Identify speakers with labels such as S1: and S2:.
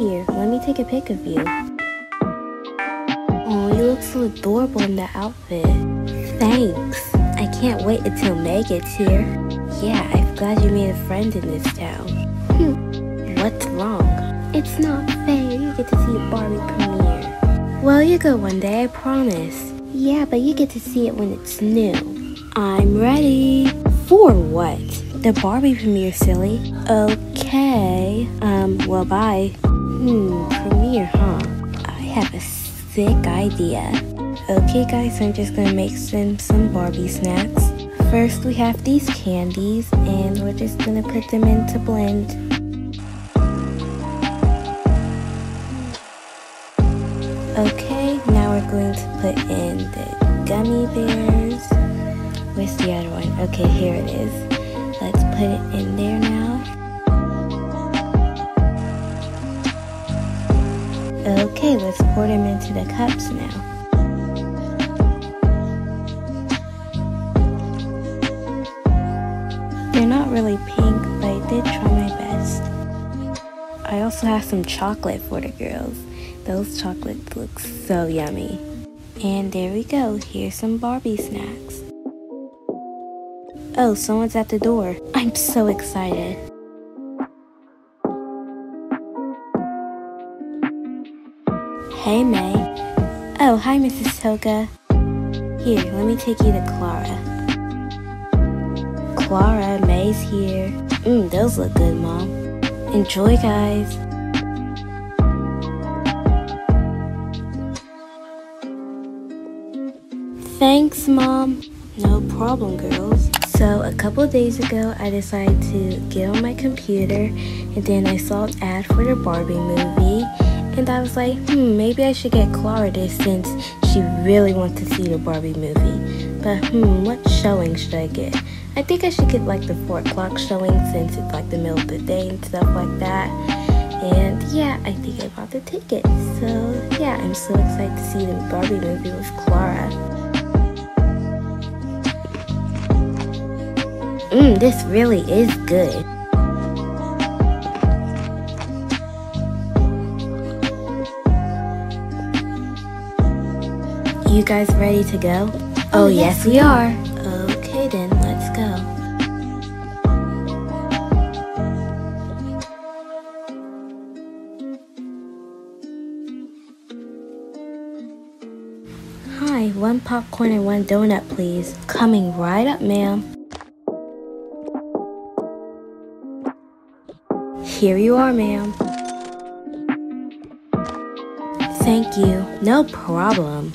S1: Here, let me take a pic of you. Oh, you look so adorable in that outfit. Thanks. I can't wait until May gets here. Yeah, I'm glad you made a friend in this town. Hmm. What's wrong? It's not fair. You get to see a Barbie premiere. Well, you go one day, I promise. Yeah, but you get to see it when it's new. I'm ready. For what? The Barbie premiere, silly. Okay. Um, well, bye. Hmm, premiere, huh? I have a sick idea. Okay, guys, I'm just gonna make some, some Barbie snacks. First, we have these candies, and we're just gonna put them into blend. Okay, now we're going to put in the gummy bears. Where's the other one? Okay, here it is. Let's put it in there pour them into the cups now. They're not really pink, but I did try my best. I also have some chocolate for the girls. Those chocolates look so yummy. And there we go, here's some Barbie snacks. Oh, someone's at the door. I'm so excited. Hey, May. Oh, hi, Mrs. Toka. Here, let me take you to Clara. Clara, May's here. Mmm, those look good, Mom. Enjoy, guys. Thanks, Mom. No problem, girls. So, a couple days ago, I decided to get on my computer and then I saw an ad for the Barbie movie. And I was like, hmm, maybe I should get Clara this since she really wants to see the Barbie movie. But hmm, what showing should I get? I think I should get like the 4 o'clock showing since it's like the middle of the day and stuff like that. And yeah, I think I bought the ticket. So yeah, I'm so excited to see the Barbie movie with Clara. Mmm, this really is good. You guys ready to go? Oh, oh yes, we are. Okay, then, let's go. Hi, one popcorn and one donut, please. Coming right up, ma'am. Here you are, ma'am. Thank you. No problem.